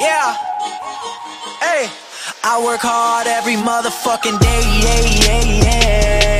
Yeah. Hey. I work hard every motherfucking day. Yeah, yeah, yeah.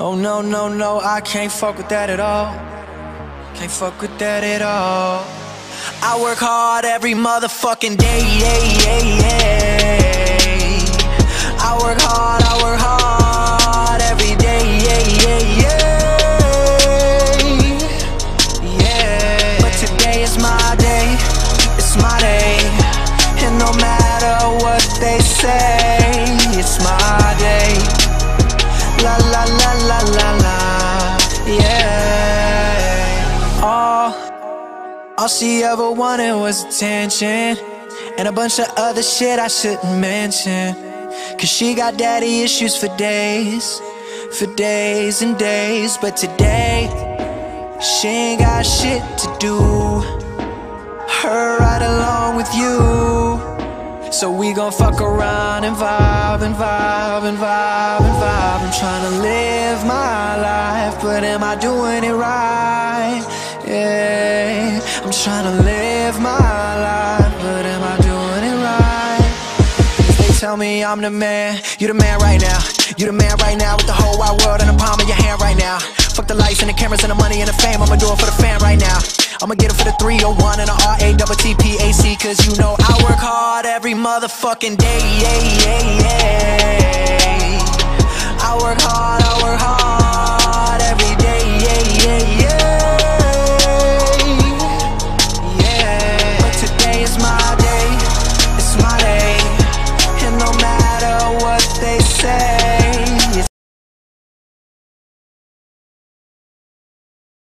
Oh no, no, no, I can't fuck with that at all. Can't fuck with that at all. I work hard every motherfucking day. Yeah, yeah, yeah. All she ever wanted was attention, and a bunch of other shit I shouldn't mention. Cause she got daddy issues for days, for days and days. But today, she ain't got shit to do. Her right along with you. So we gon' fuck around and vibe and vibe and vibe and vibe. I'm tryna live my life, but am I doing it right? Yeah, I'm tryna live my life, but am I doing it right? They tell me I'm the man, you're the man right now. You're the man right now with the whole wide world in the palm of your hand right now. Fuck the lights and the cameras and the money and the fame, I'ma do it for the fam right now. I'ma get it for the 301 and the R-A-T-T-P-A-C Cause you know I work hard every motherfucking day, yeah, yeah, yeah